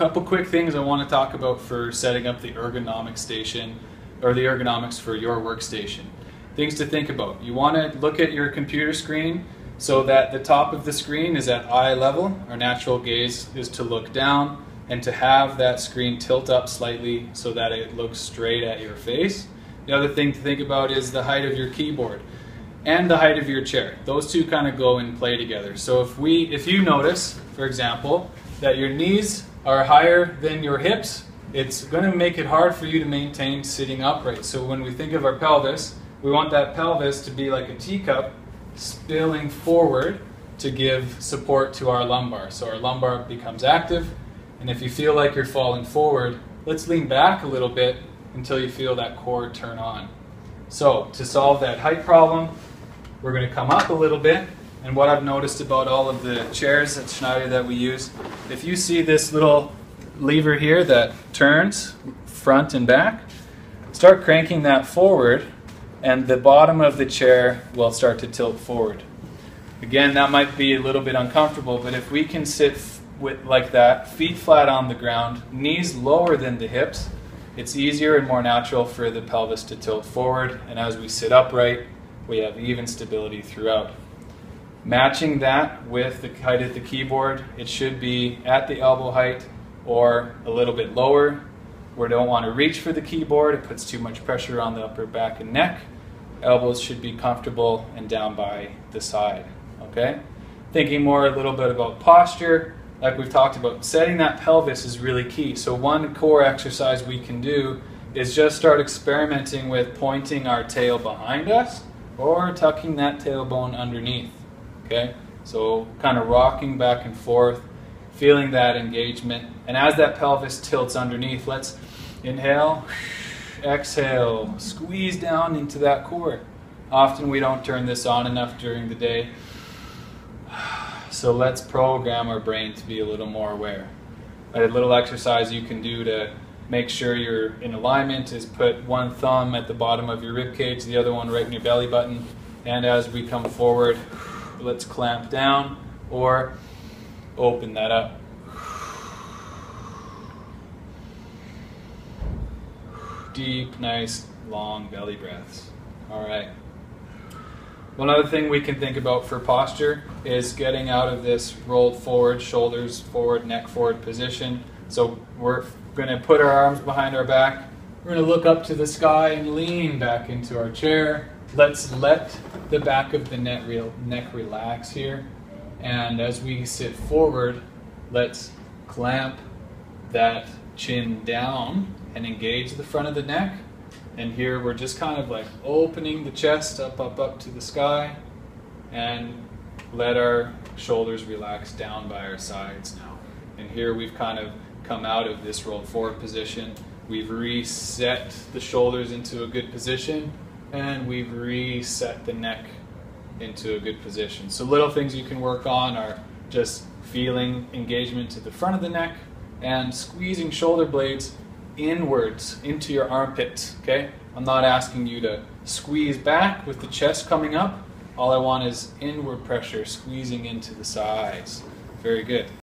couple quick things I want to talk about for setting up the ergonomic station or the ergonomics for your workstation. Things to think about. You want to look at your computer screen so that the top of the screen is at eye level. Our natural gaze is to look down and to have that screen tilt up slightly so that it looks straight at your face. The other thing to think about is the height of your keyboard and the height of your chair. Those two kind of go in play together. So if we if you notice, for example, that your knees are higher than your hips, it's going to make it hard for you to maintain sitting upright. So when we think of our pelvis, we want that pelvis to be like a teacup spilling forward to give support to our lumbar. So our lumbar becomes active, and if you feel like you're falling forward, let's lean back a little bit until you feel that core turn on. So to solve that height problem, we're going to come up a little bit and what I've noticed about all of the chairs at Schneider that we use, if you see this little lever here that turns front and back, start cranking that forward and the bottom of the chair will start to tilt forward. Again, that might be a little bit uncomfortable, but if we can sit with, like that, feet flat on the ground, knees lower than the hips, it's easier and more natural for the pelvis to tilt forward, and as we sit upright, we have even stability throughout. Matching that with the height of the keyboard, it should be at the elbow height or a little bit lower. We don't want to reach for the keyboard, it puts too much pressure on the upper back and neck. Elbows should be comfortable and down by the side, okay? Thinking more a little bit about posture, like we've talked about, setting that pelvis is really key. So one core exercise we can do is just start experimenting with pointing our tail behind us or tucking that tailbone underneath. Okay? So kind of rocking back and forth, feeling that engagement. And as that pelvis tilts underneath, let's inhale, exhale, squeeze down into that core. Often we don't turn this on enough during the day. So let's program our brain to be a little more aware. A little exercise you can do to make sure you're in alignment is put one thumb at the bottom of your rib cage, the other one right in your belly button. And as we come forward, let's clamp down or open that up. Deep, nice, long belly breaths. All right. One other thing we can think about for posture is getting out of this rolled forward, shoulders forward, neck forward position. So we're going to put our arms behind our back. We're going to look up to the sky and lean back into our chair. Let's let the back of the neck, real, neck relax here. And as we sit forward, let's clamp that chin down and engage the front of the neck. And here we're just kind of like opening the chest up, up, up to the sky and let our shoulders relax down by our sides now. And here we've kind of come out of this rolled forward position. We've reset the shoulders into a good position and we've reset the neck into a good position. So little things you can work on are just feeling engagement to the front of the neck and squeezing shoulder blades inwards into your armpits, okay? I'm not asking you to squeeze back with the chest coming up. All I want is inward pressure squeezing into the sides. Very good.